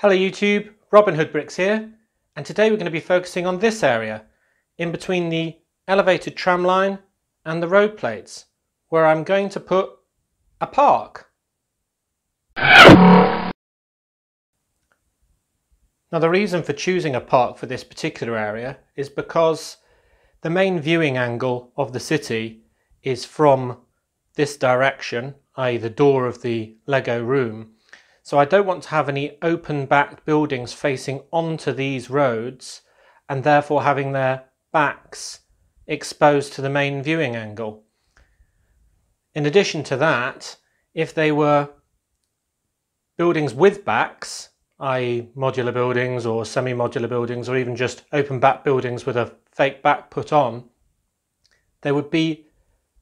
Hello YouTube, Robin Hood Bricks here, and today we're going to be focusing on this area, in between the elevated tram line and the road plates, where I'm going to put a park. Now the reason for choosing a park for this particular area is because the main viewing angle of the city is from this direction, i.e. the door of the Lego room, so I don't want to have any open backed buildings facing onto these roads and therefore having their backs exposed to the main viewing angle. In addition to that, if they were buildings with backs, i.e. modular buildings or semi-modular buildings or even just open back buildings with a fake back put on, they would be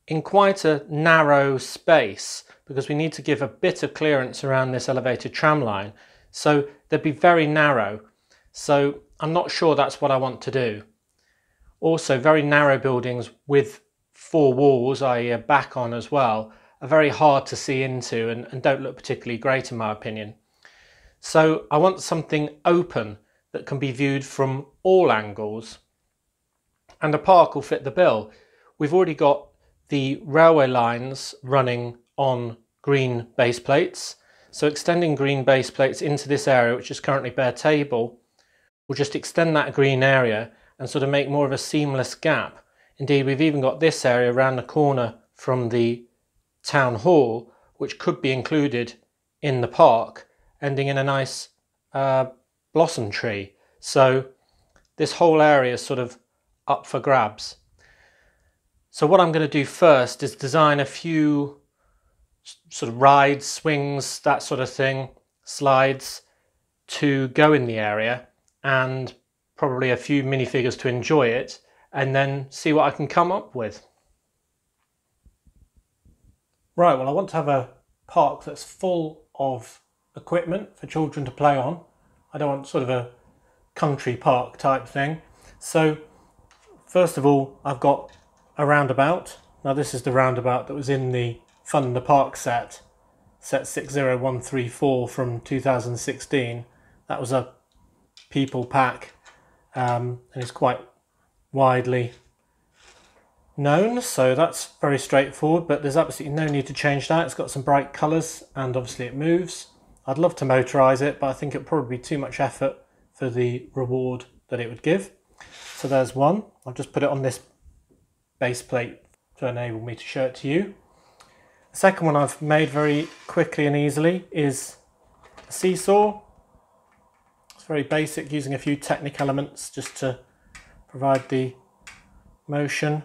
in quite a narrow space because we need to give a bit of clearance around this elevated tram line. So they'd be very narrow. So I'm not sure that's what I want to do. Also, very narrow buildings with four walls, i.e. a back on as well, are very hard to see into and, and don't look particularly great in my opinion. So I want something open that can be viewed from all angles and a park will fit the bill. We've already got the railway lines running on green base plates. So extending green base plates into this area, which is currently bare table, will just extend that green area and sort of make more of a seamless gap. Indeed, we've even got this area around the corner from the town hall, which could be included in the park, ending in a nice uh, blossom tree. So this whole area is sort of up for grabs. So what I'm going to do first is design a few sort of rides, swings, that sort of thing, slides to go in the area and probably a few minifigures to enjoy it and then see what I can come up with. Right, well I want to have a park that's full of equipment for children to play on. I don't want sort of a country park type thing. So first of all, I've got a roundabout. Now this is the roundabout that was in the Fun the Park set, set 60134 from 2016. That was a people pack um, and is quite widely known so that's very straightforward but there's absolutely no need to change that it's got some bright colors and obviously it moves I'd love to motorise it but I think it'd probably be too much effort for the reward that it would give so there's one I've just put it on this base plate to enable me to show it to you. Second one I've made very quickly and easily is a seesaw. It's very basic using a few Technic elements just to provide the motion.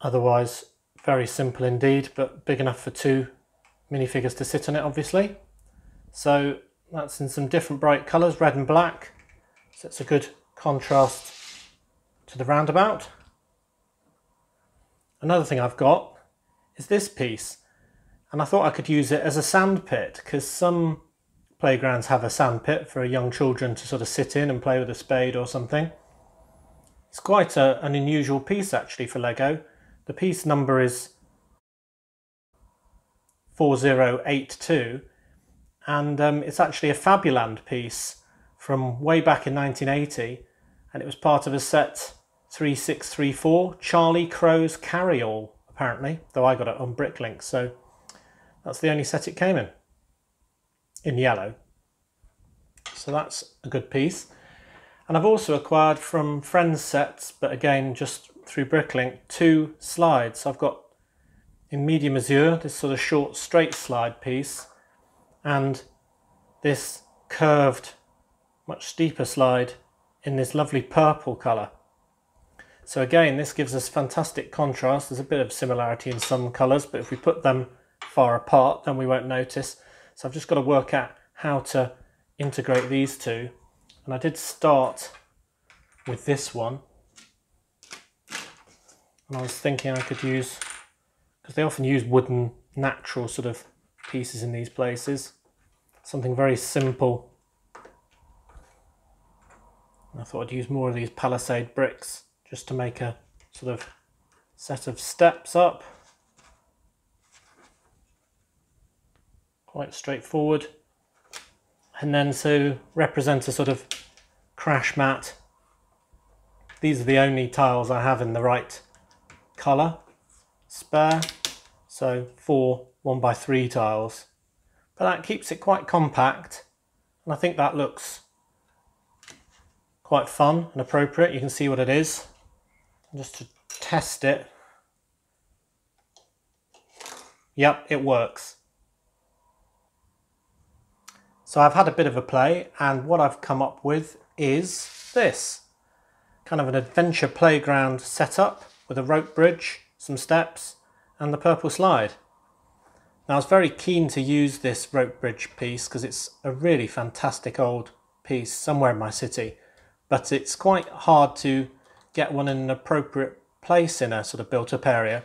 Otherwise very simple indeed but big enough for two minifigures to sit on it obviously. So that's in some different bright colours, red and black. So it's a good contrast to the roundabout. Another thing I've got is this piece and I thought I could use it as a sand pit because some playgrounds have a sand pit for young children to sort of sit in and play with a spade or something. It's quite a, an unusual piece actually for Lego. The piece number is 4082 and um, it's actually a Fabuland piece from way back in 1980 and it was part of a set 3634 Charlie Crow's Carry-All, apparently, though I got it on Bricklink, so that's the only set it came in, in yellow. So that's a good piece. And I've also acquired from Friends sets, but again, just through Bricklink, two slides. I've got in medium azure, this sort of short straight slide piece, and this curved, much steeper slide in this lovely purple colour. So again, this gives us fantastic contrast. There's a bit of similarity in some colours, but if we put them far apart, then we won't notice. So I've just got to work out how to integrate these two. And I did start with this one. And I was thinking I could use, because they often use wooden, natural sort of pieces in these places. Something very simple. I thought I'd use more of these palisade bricks just to make a sort of set of steps up. Quite straightforward. And then to represent a sort of crash mat, these are the only tiles I have in the right colour, spare. So four one by three tiles. But that keeps it quite compact. And I think that looks quite fun and appropriate. You can see what it is. Just to test it. Yep, it works. So I've had a bit of a play and what I've come up with is this. Kind of an adventure playground setup with a rope bridge, some steps and the purple slide. Now I was very keen to use this rope bridge piece because it's a really fantastic old piece somewhere in my city but it's quite hard to get one in an appropriate place in a sort of built up area.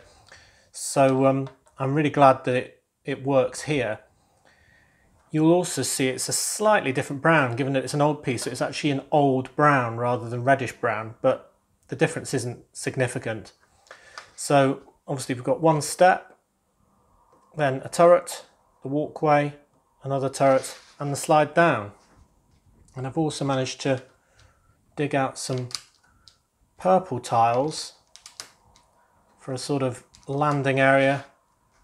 So um, I'm really glad that it, it works here. You'll also see it's a slightly different brown, given that it's an old piece. It's actually an old brown rather than reddish brown, but the difference isn't significant. So obviously we've got one step, then a turret, the walkway, another turret, and the slide down. And I've also managed to dig out some purple tiles for a sort of landing area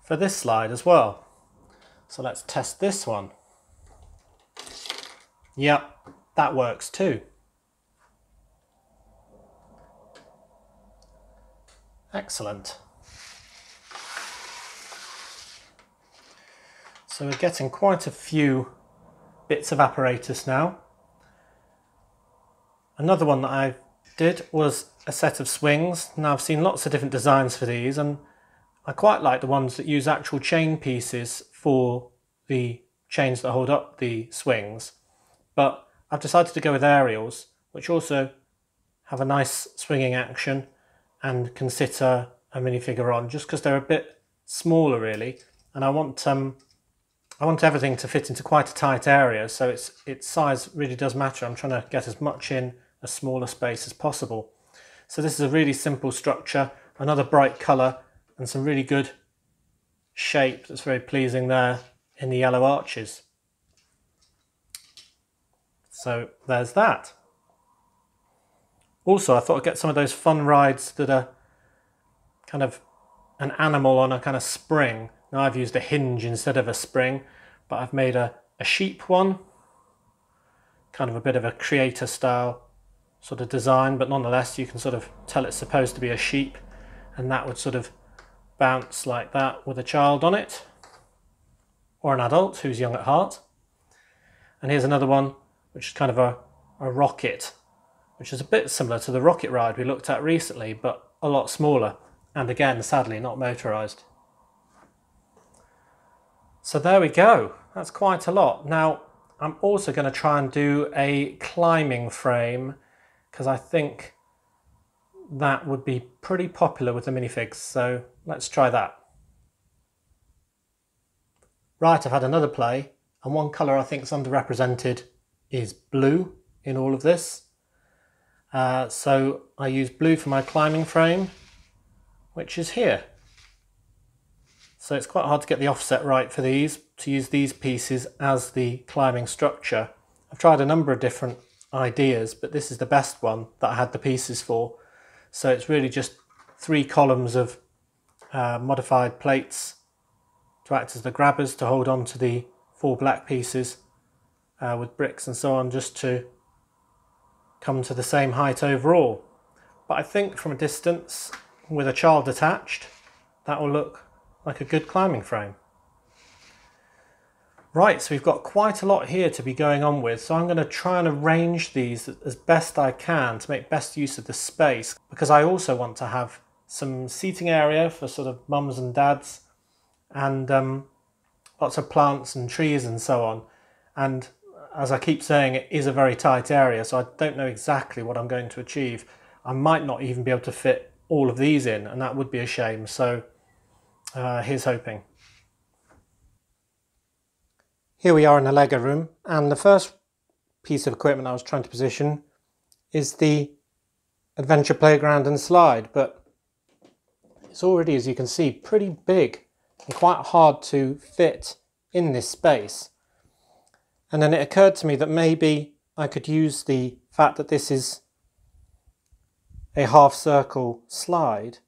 for this slide as well. So let's test this one. Yep, that works too. Excellent. So we're getting quite a few bits of apparatus now. Another one that I did was a set of swings. Now I've seen lots of different designs for these and I quite like the ones that use actual chain pieces for the chains that hold up the swings. But I've decided to go with aerials, which also have a nice swinging action and can sit a, a minifigure on, just because they're a bit smaller really. And I want um, I want everything to fit into quite a tight area, so its its size really does matter. I'm trying to get as much in a smaller space as possible. So this is a really simple structure, another bright colour and some really good shape that's very pleasing there in the yellow arches. So there's that. Also, I thought I'd get some of those fun rides that are kind of an animal on a kind of spring. Now I've used a hinge instead of a spring, but I've made a, a sheep one, kind of a bit of a creator style sort of design, but nonetheless you can sort of tell it's supposed to be a sheep and that would sort of bounce like that with a child on it or an adult who's young at heart. And here's another one, which is kind of a, a rocket, which is a bit similar to the rocket ride we looked at recently, but a lot smaller. And again, sadly, not motorized. So there we go. That's quite a lot. Now, I'm also going to try and do a climbing frame because I think that would be pretty popular with the minifigs. So let's try that. Right, I've had another play, and one colour I think is underrepresented is blue in all of this. Uh, so I use blue for my climbing frame, which is here. So it's quite hard to get the offset right for these, to use these pieces as the climbing structure. I've tried a number of different ideas, but this is the best one that I had the pieces for. So it's really just three columns of uh, modified plates to act as the grabbers to hold on to the four black pieces uh, with bricks and so on just to come to the same height overall. But I think from a distance with a child attached that will look like a good climbing frame. Right, so we've got quite a lot here to be going on with, so I'm going to try and arrange these as best I can to make best use of the space, because I also want to have some seating area for sort of mums and dads, and um, lots of plants and trees and so on. And as I keep saying, it is a very tight area, so I don't know exactly what I'm going to achieve. I might not even be able to fit all of these in, and that would be a shame. So uh, here's hoping. Here we are in the Lego room and the first piece of equipment I was trying to position is the adventure playground and slide but it's already as you can see pretty big and quite hard to fit in this space And then it occurred to me that maybe I could use the fact that this is a half circle slide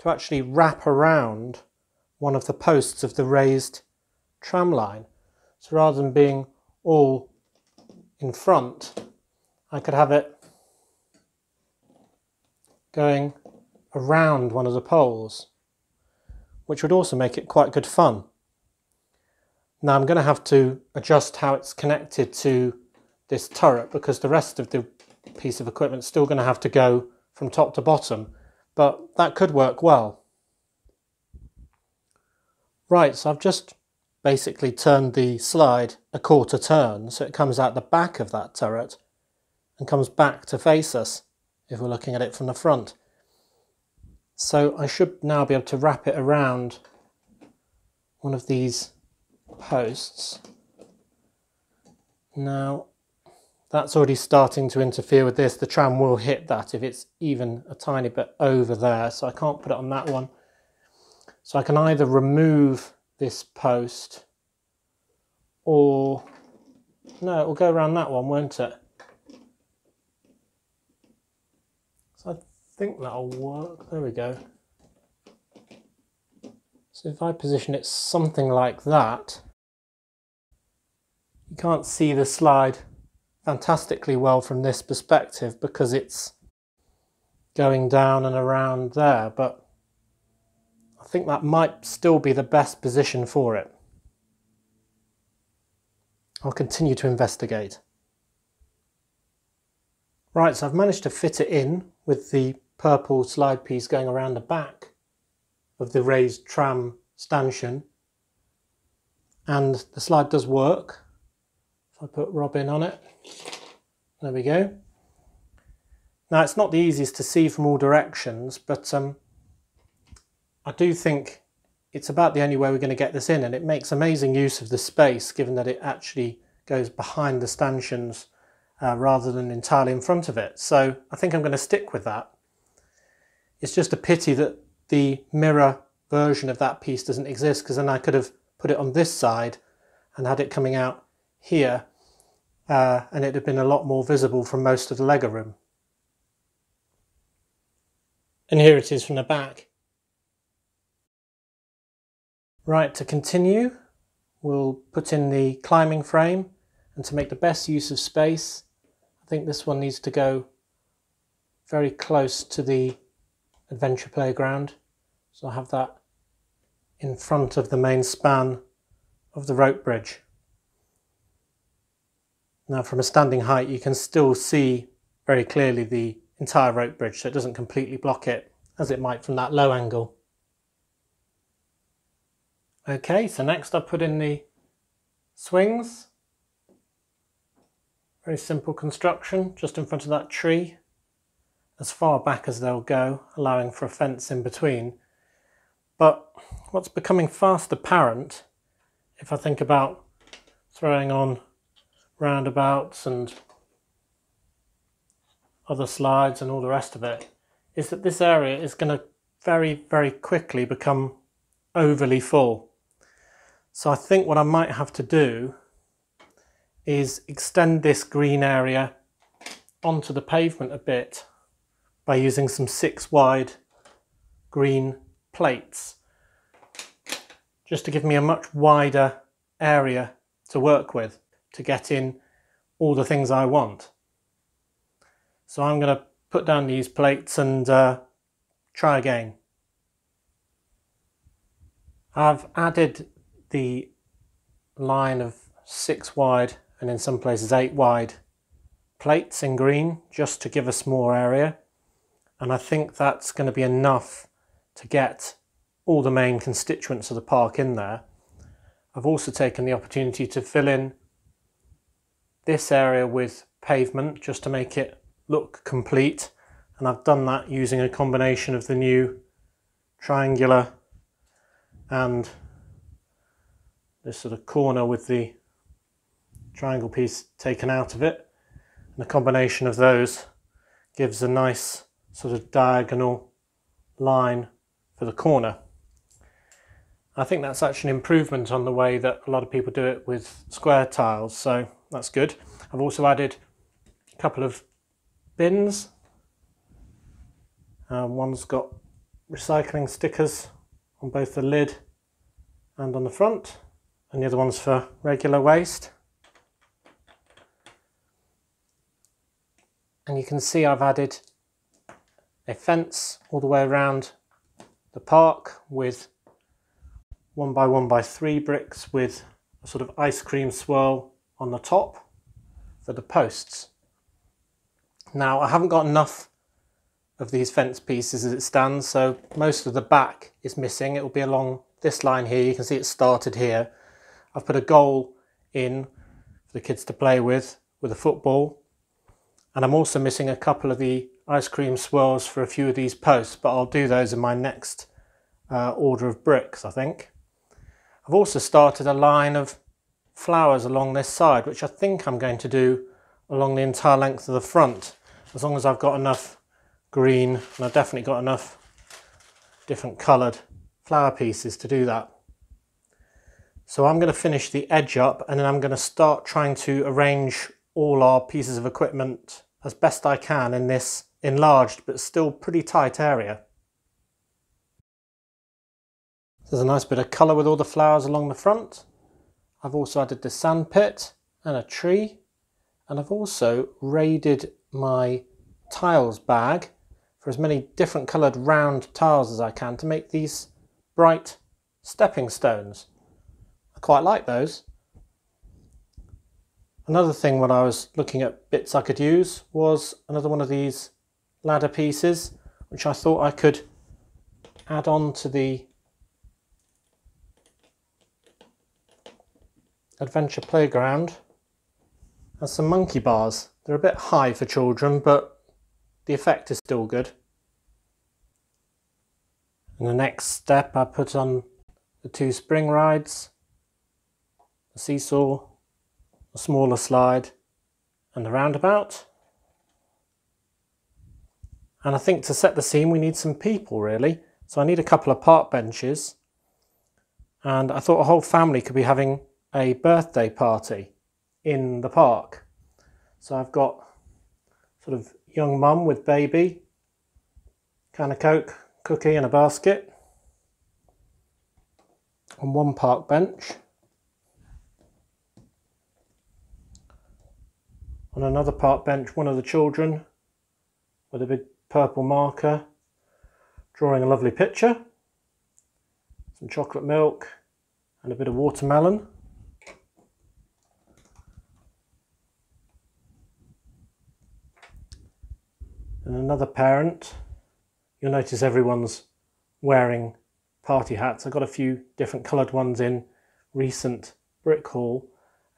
to actually wrap around one of the posts of the raised tram line. So rather than being all in front, I could have it going around one of the poles, which would also make it quite good fun. Now I'm going to have to adjust how it's connected to this turret because the rest of the piece of equipment is still going to have to go from top to bottom, but that could work well. Right, so I've just basically turned the slide a quarter turn so it comes out the back of that turret and comes back to face us if we're looking at it from the front. So I should now be able to wrap it around one of these posts. Now that's already starting to interfere with this. The tram will hit that if it's even a tiny bit over there. So I can't put it on that one. So I can either remove this post or no, it will go around that one, won't it? So I think that'll work. There we go. So if I position it something like that, you can't see the slide fantastically well from this perspective because it's going down and around there, but I think that might still be the best position for it. I'll continue to investigate. Right, so I've managed to fit it in with the purple slide piece going around the back of the raised tram stanchion. And the slide does work. If I put Robin on it, there we go. Now it's not the easiest to see from all directions, but um, I do think it's about the only way we're going to get this in and it makes amazing use of the space given that it actually goes behind the stanchions uh, rather than entirely in front of it. So I think I'm going to stick with that. It's just a pity that the mirror version of that piece doesn't exist because then I could have put it on this side and had it coming out here uh, and it'd have been a lot more visible from most of the Lego room. And here it is from the back. Right, to continue, we'll put in the climbing frame and to make the best use of space, I think this one needs to go very close to the adventure playground. So I'll have that in front of the main span of the rope bridge. Now from a standing height you can still see very clearly the entire rope bridge so it doesn't completely block it as it might from that low angle. Okay, so next I put in the swings. Very simple construction, just in front of that tree, as far back as they'll go, allowing for a fence in between. But what's becoming fast apparent, if I think about throwing on roundabouts and other slides and all the rest of it is that this area is going to very, very quickly become overly full. So I think what I might have to do is extend this green area onto the pavement a bit by using some six wide green plates just to give me a much wider area to work with to get in all the things I want. So I'm going to put down these plates and uh, try again. I've added the line of six wide and in some places eight wide plates in green just to give us more area and I think that's going to be enough to get all the main constituents of the park in there. I've also taken the opportunity to fill in this area with pavement just to make it look complete and I've done that using a combination of the new triangular and this sort of corner with the triangle piece taken out of it and a combination of those gives a nice sort of diagonal line for the corner. I think that's actually an improvement on the way that a lot of people do it with square tiles so That's good. I've also added a couple of bins. Um, one's got recycling stickers on both the lid and on the front and the other one's for regular waste. And you can see I've added a fence all the way around the park with one by one by three bricks with a sort of ice cream swirl on the top for the posts. Now I haven't got enough of these fence pieces as it stands so most of the back is missing. It will be along this line here. You can see it started here. I've put a goal in for the kids to play with with a football and I'm also missing a couple of the ice cream swirls for a few of these posts but I'll do those in my next uh, order of bricks I think. I've also started a line of flowers along this side, which I think I'm going to do along the entire length of the front, as long as I've got enough green, and I've definitely got enough different coloured flower pieces to do that. So I'm going to finish the edge up and then I'm going to start trying to arrange all our pieces of equipment as best I can in this enlarged but still pretty tight area. There's a nice bit of colour with all the flowers along the front. I've also added the sand pit and a tree. And I've also raided my tiles bag for as many different coloured round tiles as I can to make these bright stepping stones. Quite like those. Another thing when I was looking at bits I could use was another one of these ladder pieces which I thought I could add on to the Adventure Playground has some monkey bars. They're a bit high for children, but the effect is still good. And the next step, I put on the two spring rides, the seesaw, a smaller slide, and the roundabout. And I think to set the scene, we need some people really. So I need a couple of park benches. And I thought a whole family could be having a birthday party in the park. So I've got sort of young mum with baby, can of coke, cookie and a basket on one park bench. On another park bench, one of the children with a big purple marker drawing a lovely picture, some chocolate milk and a bit of watermelon. and another parent. You'll notice everyone's wearing party hats. I've got a few different coloured ones in recent brick haul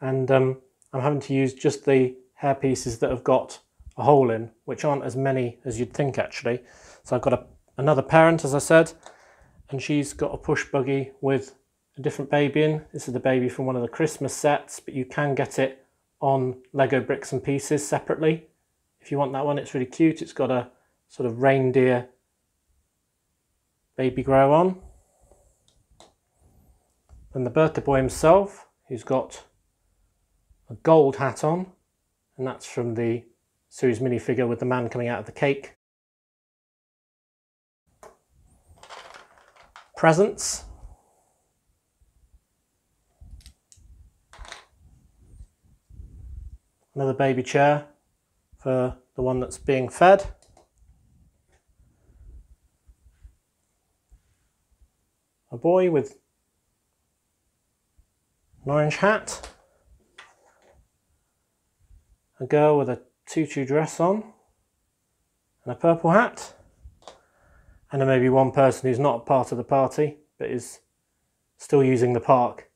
and um, I'm having to use just the hair pieces that have got a hole in, which aren't as many as you'd think actually. So I've got a, another parent, as I said, and she's got a push buggy with a different baby in. This is the baby from one of the Christmas sets, but you can get it on Lego bricks and pieces separately if you want that one, it's really cute. It's got a sort of reindeer baby grow on. And the birthday boy himself, who's got a gold hat on, and that's from the series minifigure with the man coming out of the cake. Presents. Another baby chair for the one that's being fed. A boy with an orange hat. A girl with a tutu dress on and a purple hat. And then maybe one person who's not part of the party but is still using the park.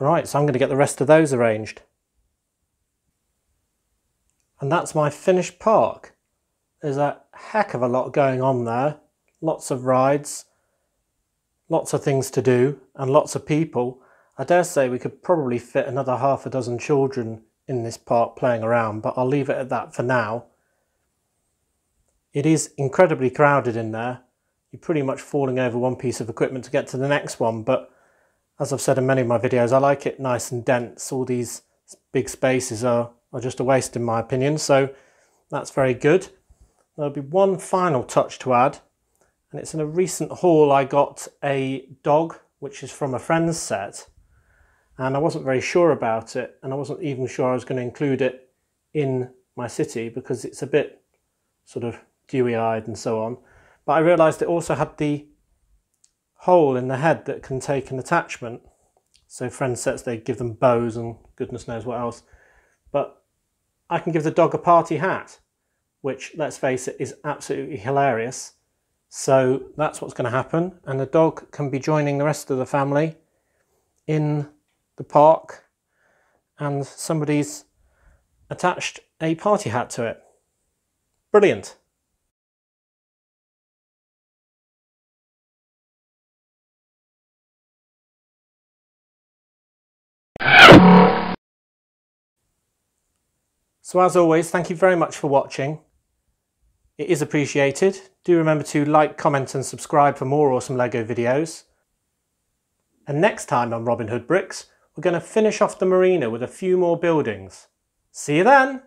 Right, so I'm going to get the rest of those arranged. And that's my finished park. There's a heck of a lot going on there. Lots of rides, lots of things to do, and lots of people. I dare say we could probably fit another half a dozen children in this park playing around, but I'll leave it at that for now. It is incredibly crowded in there. You're pretty much falling over one piece of equipment to get to the next one, but as I've said in many of my videos, I like it nice and dense. All these big spaces are, are just a waste in my opinion, so that's very good. There'll be one final touch to add, and it's in a recent haul I got a dog, which is from a Friends set, and I wasn't very sure about it, and I wasn't even sure I was going to include it in my city because it's a bit sort of dewy-eyed and so on. But I realised it also had the hole in the head that can take an attachment. So friend sets, they give them bows and goodness knows what else. But I can give the dog a party hat, which, let's face it, is absolutely hilarious. So that's what's going to happen. And the dog can be joining the rest of the family in the park and somebody's attached a party hat to it. Brilliant. So as always, thank you very much for watching. It is appreciated. Do remember to like, comment and subscribe for more awesome LEGO videos. And next time on Robin Hood Bricks, we're going to finish off the marina with a few more buildings. See you then!